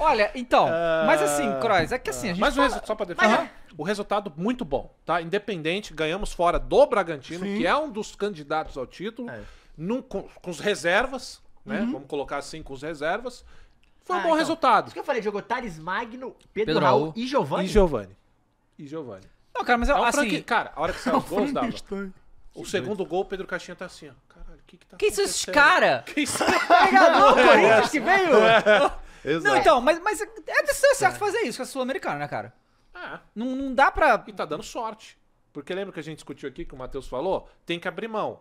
Olha, então, mas assim, Croix, é que assim, a gente Mas o fala- resu- só pra defender, o resultado muito bom, tá? Independente, ganhamos fora do Bragantino, que é um dos candidatos ao título, É. num- com, com os reservas, né? Vamos colocar assim, com os reservas. Foi um Ah, bom então, resultado. Isso que eu falei, jogou Thales Magno, Pedro, Pedro Raul Raul e Giovanni. E Giovani. E Giovani. Não, cara, mas eu, É um assim, franqui- Cara, a hora que saiu os gols, dava. O segundo gol, o Pedro Caixinha tá assim, ó. Caralho, o que que tá quem são esses acontecendo? cara? Quem são? Pegador, Corinthians que veio? Exato. Não, então, mas, mas é decisão certo fazer isso com a Sul-Americana, né, cara? É. Não, não dá pra... E tá dando sorte. Porque lembra que a gente discutiu aqui, que o Matheus falou? Tem que abrir mão.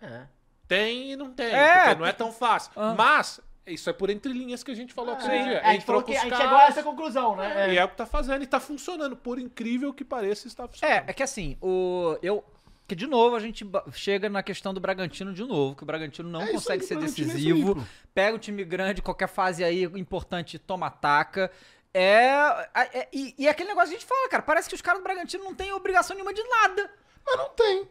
É. Tem e não tem, É, porque não é tão fácil. Ah. Mas, isso é por entre linhas que a gente falou aquele dia. É, a gente falou com que a gente chegou a essa conclusão, né? E é o que tá fazendo, e tá funcionando. Por incrível que pareça, está funcionando. É, é que assim, o... Eu... Que de novo a gente chega na questão do Bragantino de novo, que o Bragantino não É consegue aí, ser é decisivo. pega o time grande, qualquer fase aí importante, toma ataca. É, é- e, e aquele negócio que a gente fala, cara, parece que os caras do Bragantino não têm obrigação nenhuma de nada. Mas não tem.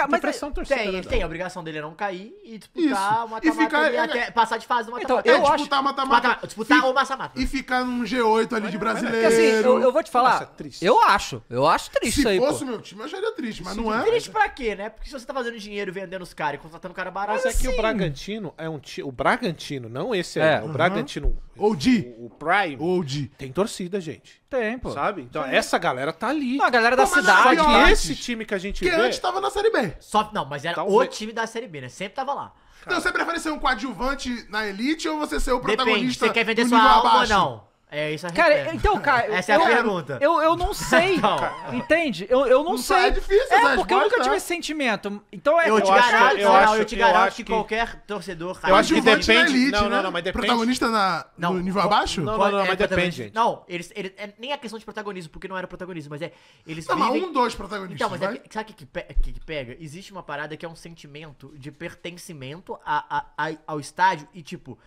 Cara, Tem mas pressão torcida, Tem, né, tem. A obrigação dele é não cair e disputar Isso. o E mata-mata ficar- ali é- até passar de fase no Então, mata-mata. É Eu acho- disputar mata-mata. Mata- disputar Fi- ou massa-mata. E ficar num G8 ali de Porque brasileiro. assim, eu, eu vou te falar, Nossa, é triste. eu acho, eu acho triste Se isso aí, fosse pô. o meu time, eu acharia triste, mas não é. Triste pra quê, né? Porque se você tá fazendo dinheiro vendendo os caras e contratando cara barato, Mas é que o assim, Bragantino é um time. O Bragantino, não esse É. aí, o Bragantino. Ou de. Prime. Ou de. Tem torcida, gente. Tem, pô. Sabe? Então essa galera tá ali. Não, a galera da Pô, mas cidade. Só que antes. esse time que a gente Que vê. antes tava na Série B. Só, não, mas era Talvez. o time da Série B, né? Sempre tava lá. Então você prefere ser um coadjuvante na elite ou você ser o Depende, protagonista você quer vender sua alma abaixo? ou não? É isso a Cara, então, cara. Essa é a eu, pergunta. Eu, eu não sei. Então. Entende? Eu, eu não, Não sei. é difícil É, essa porque eu nunca tive é. esse sentimento. Então é. Eu te eu acho- garanto, eu não, acho eu te eu garanto acho que, que- qualquer torcedor Eu acho que na depende- elite, não, não, né? não, mas depende- Protagonista na, no nível abaixo? Não, Pode- não, é mas depende, protagonista. gente. Não, eles, eles, é nem a questão de protagonismo, porque não era protagonismo, mas é. Eles Não, mas vivem. um, dois protagonistas, Então, mas é sabe o que, que, que que pega? Existe uma parada que é um sentimento de pertencimento a, a- a- ao estádio e, tipo,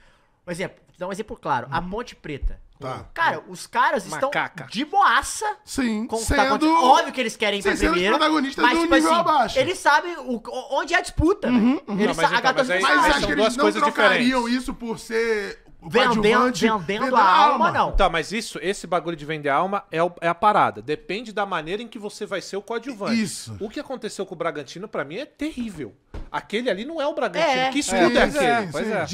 um exemplo, vou dar um exemplo claro, a Ponte Preta. Tá. Cara, os caras Macaca. estão de boaça Sim, com o que tá sendo... acontecendo. Óbvio que eles querem ir Sim, pra sendo os primeiro. protagonistas mas, do tipo nível assim, abaixo. eles sabem o- onde é a disputa. velho. Eles Não, mas sa- então, a mas aí- Mas aí acho são que eles duas não coisas trocariam diferentes. isso por ser o Vendendo, coadjuvante vendendo a alma, não. Tá, mas isso, esse bagulho de vender alma é, o- é a parada. Depende da maneira em que você vai ser o coadjuvante. Isso. O que aconteceu com o Bragantino, pra mim, é terrível. Aquele ali não é o Bragantino. É. que É, escudo é, pois é, aquele? pois é.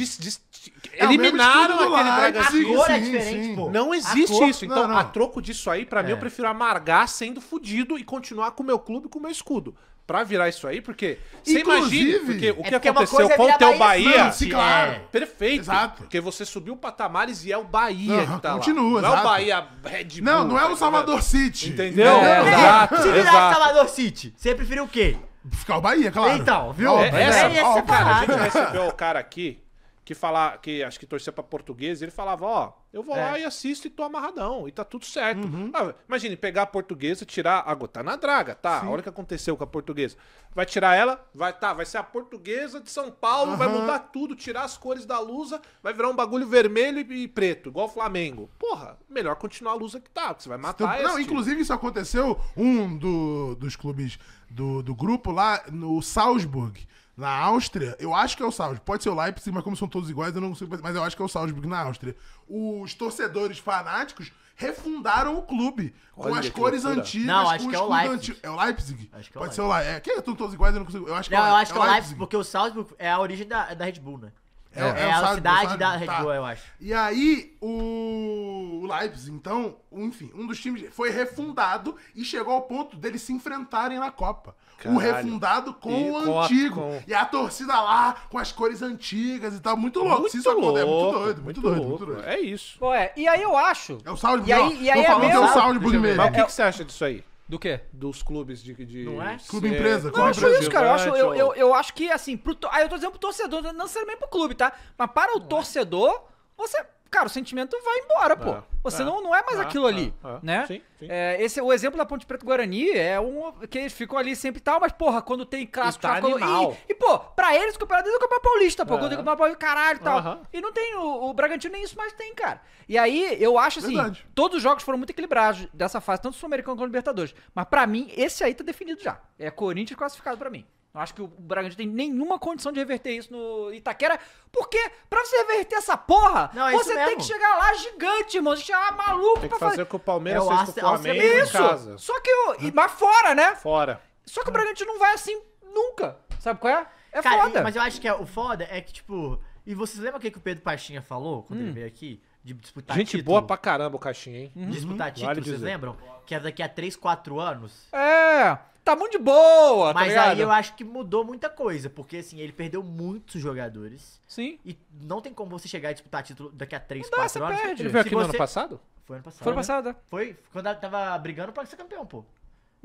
É eliminaram aquele Bragantino. A cor é diferente, pô. Não existe cor- isso. Então, Não, não. a troco disso aí, pra mim, É. eu prefiro amargar sendo fudido e continuar com o meu clube e com o meu escudo. Pra virar isso aí, porque. Você imagina, porque o É que porque uma aconteceu coisa é com o virar teu Bahia, Bahia. Não, sim, claro. É. Perfeito. Exato. Porque você subiu patamares e é o Bahia que tá continua, lá. Não é o. Bahia Red Bull. Não, não é tá o Salvador ligado? City. Entendeu? É, exato, Se virasse exato. Salvador City, você preferiu o quê? Ficar o Bahia, claro. Então, viu? É, essa, É, essa ó, é a cara, a gente recebeu o cara aqui que falar que acho que torcia pra português, ele falava, ó, eu vou lá É. e assisto e tô amarradão, e tá tudo certo. Uhum. Ah, imagine, pegar a portuguesa, tirar, agora tá na draga, tá? A hora que aconteceu com a portuguesa. Vai tirar ela, vai tá, vai ser a portuguesa de São Paulo, vai Aham. mudar tudo, tirar as cores da lusa, vai virar um bagulho vermelho e, e preto, igual o Flamengo. Porra, melhor continuar a lusa que tá, porque você vai Então, matar não, esse. inclusive isso aconteceu, um do- dos clubes do, do grupo lá no Salzburg, na Áustria, eu acho que é o Salzburg, pode ser o Leipzig, mas como são todos iguais, eu não sei, mas eu acho que é o Salzburg na Áustria. Os torcedores fanáticos refundaram o clube com Olha as que cores loucura. antigas. Não, acho com que é o Leipzig. antigo. É o Leipzig? Acho que é o pode ser o Leipzig. É, que estão todos iguais, eu não consigo. Eu acho que Não, é, eu acho que é o Leipzig, Leipzig. porque o Salzburg é a origem da, da Red Bull, né? É, É, é o a Salzburg, cidade Salzburg, da Red tá. Bull, eu acho. E aí, o, o Leipzig, então, o- enfim, um dos times foi refundado e chegou ao ponto deles se enfrentarem na Copa. O Caralho. refundado com E o antigo. com- E a torcida lá, com as cores antigas e tal. Muito louco. Se isso acontecer, é muito doido, muito doido, muito doido. É isso. Pô, é. E aí eu acho. É o Salzburg, E aí- e aí Tô é falando que é o mesmo- Salzburg eu mesmo. Mas o que, que você acha disso aí? Do quê? Dos clubes de. de Não é? Clube ser- empresa, Não, clube eu acho isso, cara. Eu, acho, eu, eu, eu acho que, assim, pro, to- aí eu tô dizendo pro torcedor, não necessariamente pro clube, tá? Mas para o torcedor, você. Cara, o sentimento vai embora, pô. É, Você é, Não, não é mais é, aquilo é, ali, é. né? Sim, sim. É, esse, o exemplo da Ponte Preta Guarani é um que eles ficam ali sempre e tal, mas, porra, quando tem clássico... tá já quando- animal. e, e, pô, pra eles o campeonato é o campeonato paulista, pô. É. Quando tem o campeonato paulista, caralho e tal. Aham. E não tem, o, o Bragantino nem isso mais tem, cara. E aí, eu acho assim, Verdade. todos os jogos foram muito equilibrados dessa fase, tanto Sul-Americano quanto Libertadores. Mas pra mim, esse aí tá definido já. É Corinthians classificado pra mim. Não acho que o Bragantino tem nenhuma condição de reverter isso no Itaquera. Porque pra você reverter essa porra, Não, é você tem que chegar lá gigante, irmão. Você chegar lá maluco Tem pra que fazer o que o Palmeiras É o Áustria- com o Áustria Flamengo em Isso! casa. Só que o. e- Mas fora, né? Fora. Só que o Bragantino não vai assim nunca. Sabe qual é? É Cara, foda. mas eu acho que é, o foda é que, tipo. E vocês lembram o que, que o Pedro Paixinha falou quando Hum. ele veio aqui? De disputar Gente título? boa pra caramba o Caixinha, hein? Disputar título, Vale vocês dizer. lembram? Que é daqui a 3, 4 anos. É. Tá muito de boa, tá Mas ligado? aí eu acho que mudou muita coisa, porque assim, ele perdeu muitos jogadores. Sim. E não tem como você chegar a disputar título daqui a 3, dá, 4 você anos. perde. Ele veio aqui no ano você- passado? Foi ano passado. Foi né? passada. Foi quando ela tava brigando pra ser campeão, pô.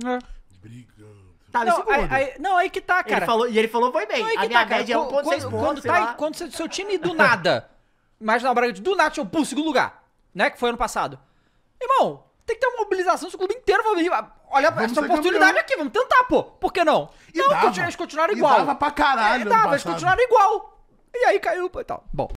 É. Brigando. Tava em Não, aí, aí- não, aí que tá, cara. ele falou, e ele falou, foi bem. Não, aí a que minha tá, cara. média é 1.6 Quando- pontos, Quando, tá, quando seu, seu time do nada, imagina o Bragantino do nada, tinha um segundo lugar, né? Que foi ano passado. Irmão, tem que ter uma mobilização do clube inteiro. Olha Vamos essa ser oportunidade campeão. aqui, vamos tentar, pô. Por que não? E não, dava. eles continuaram E igual. dava pra caralho É, ano dava, eles continuaram igual. E aí caiu e tal. Bom.